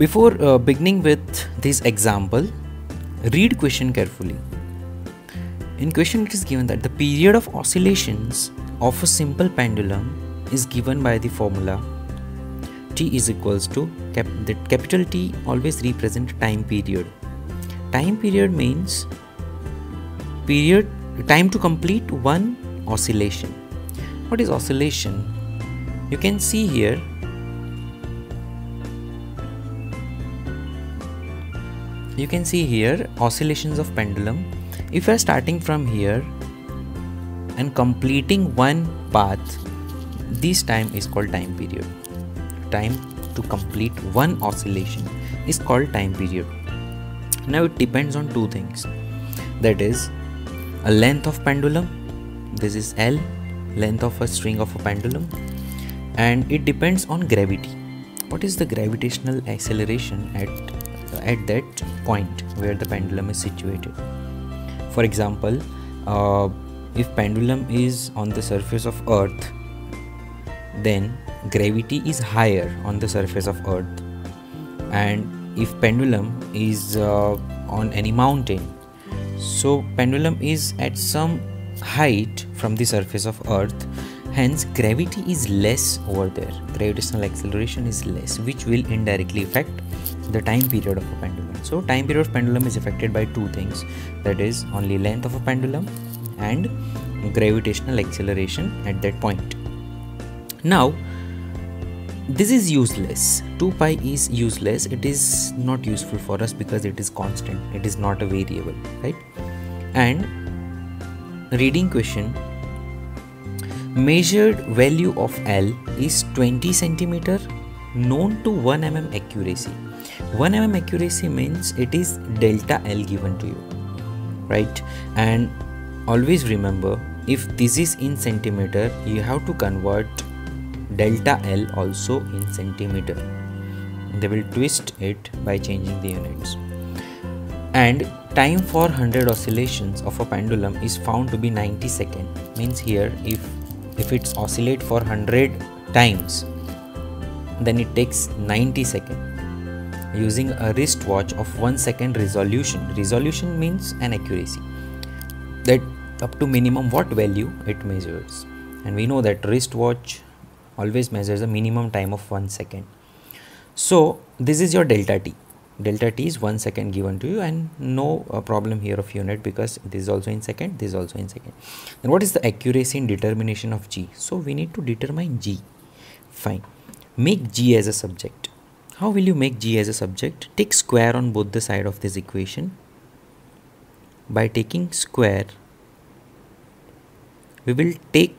Before uh, beginning with this example, read question carefully. In question it is given that the period of oscillations of a simple pendulum is given by the formula t is equals to cap the capital T always represent time period. Time period means period time to complete one oscillation. What is oscillation? You can see here you can see here oscillations of pendulum. If you are starting from here and completing one path this time is called time period. Time to complete one oscillation is called time period. Now it depends on two things. That is a length of pendulum this is L length of a string of a pendulum and it depends on gravity. What is the gravitational acceleration at at that point where the pendulum is situated. For example uh, if pendulum is on the surface of earth then gravity is higher on the surface of earth. And if pendulum is uh, on any mountain so pendulum is at some height from the surface of earth hence gravity is less over there. Gravitational acceleration is less which will indirectly affect the time period of a pendulum. So time period of pendulum is affected by two things. That is only length of a pendulum and gravitational acceleration at that point. Now this is useless. 2 pi is useless. It is not useful for us because it is constant. It is not a variable right? And reading question measured value of L is 20 centimeter known to 1 mm accuracy. 1 mm accuracy means it is delta L given to you right? And always remember if this is in centimeter you have to convert delta L also in centimeter. They will twist it by changing the units. And time for 100 oscillations of a pendulum is found to be 90 second. Means here if if it's oscillate for 100 times then it takes 90 second using a wristwatch of 1 second resolution. Resolution means an accuracy that up to minimum what value it measures and we know that wristwatch always measures a minimum time of 1 second. So this is your delta t. Delta t is 1 second given to you and no uh, problem here of unit because this is also in second, this is also in second. And what is the accuracy in determination of g? So we need to determine g. Fine. Make g as a subject how will you make g as a subject? Take square on both the side of this equation. By taking square, we will take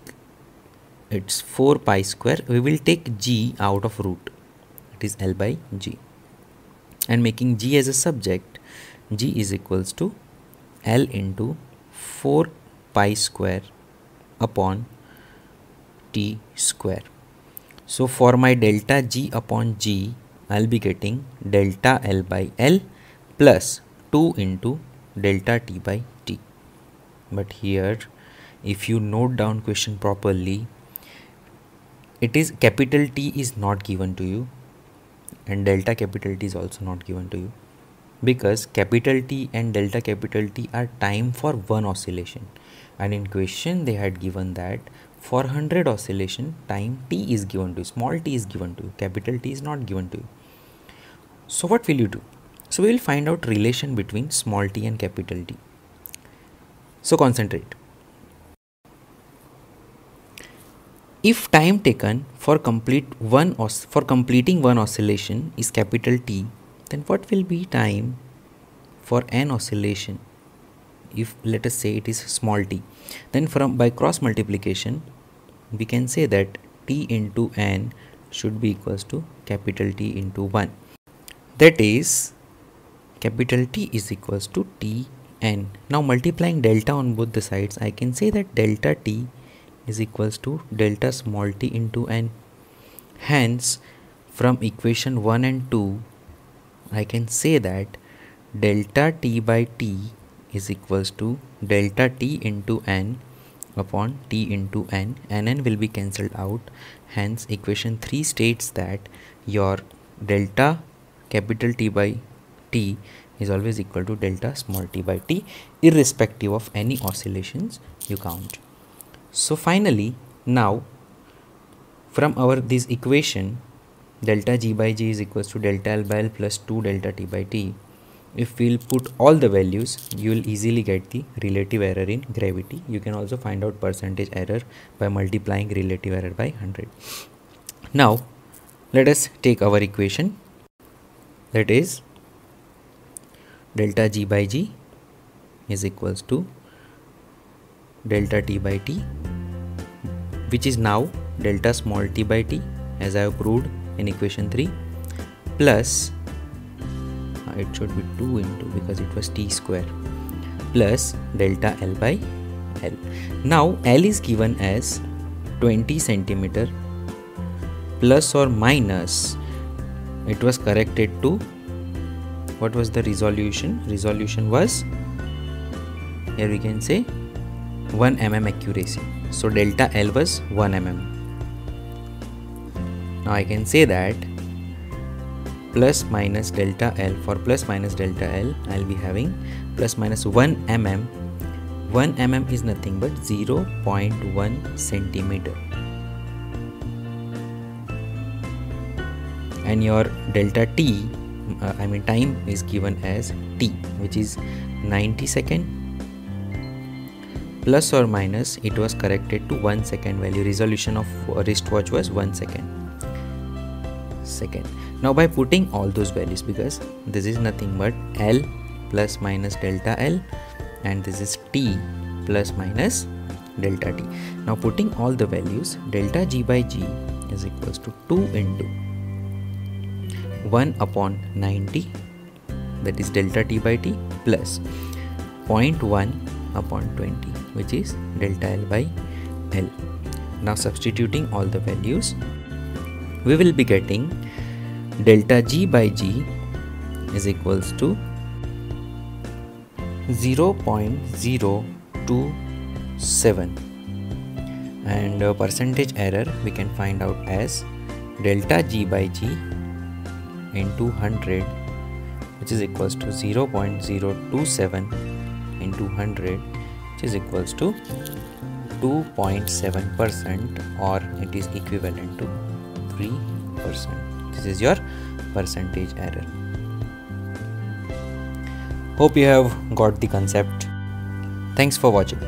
it's 4 pi square. We will take g out of root. It is L by g. And making g as a subject, g is equals to L into 4 pi square upon t square. So for my delta g upon g, I'll be getting delta L by L plus 2 into delta T by T. But here if you note down question properly it is capital T is not given to you and delta capital T is also not given to you because capital T and delta capital T are time for one oscillation and in question they had given that for 100 oscillation time t is given to you small t is given to you capital T is not given to you so what will you do? So we will find out relation between small t and capital T. So concentrate. If time taken for complete one for completing one oscillation is capital T, then what will be time for n oscillation? If let us say it is small t, then from by cross multiplication, we can say that t into n should be equals to capital T into 1 that is capital T is equals to T n. Now multiplying delta on both the sides I can say that delta T is equals to delta small t into n. Hence from equation 1 and 2 I can say that delta T by T is equals to delta T into n upon T into n and n will be cancelled out hence equation 3 states that your delta capital T by T is always equal to delta small t by t irrespective of any oscillations you count. So finally now from our this equation delta g by g is equals to delta l by l plus 2 delta t by t if we'll put all the values you will easily get the relative error in gravity. You can also find out percentage error by multiplying relative error by 100 now let us take our equation. That is delta g by g is equals to delta t by t which is now delta small t by t as I have proved in equation 3 plus it should be 2 into because it was t square plus delta L by L. Now L is given as 20 centimeter plus or minus it was corrected to what was the resolution? Resolution was here we can say 1 mm accuracy. So delta L was 1 mm. Now I can say that plus minus delta L. For plus minus delta L I'll be having plus minus 1 mm 1 mm is nothing but 0.1 centimeter. And your delta T uh, I mean time is given as t which is 90 second. Plus or minus it was corrected to 1 second value. Resolution of wristwatch was 1 second second now by putting all those values because this is nothing but L plus minus delta L and this is T plus minus delta T now putting all the values delta G by G is equals to 2 into 1 upon 90 that is delta t by t plus 0.1 upon 20 which is delta L by L. Now substituting all the values we will be getting delta G by G is equals to 0.027 and uh, percentage error we can find out as delta G by G into 100 which is equals to 0.027 into 100 which is equals to 2.7 percent or it is equivalent to 3 percent. This is your percentage error. Hope you have got the concept. Thanks for watching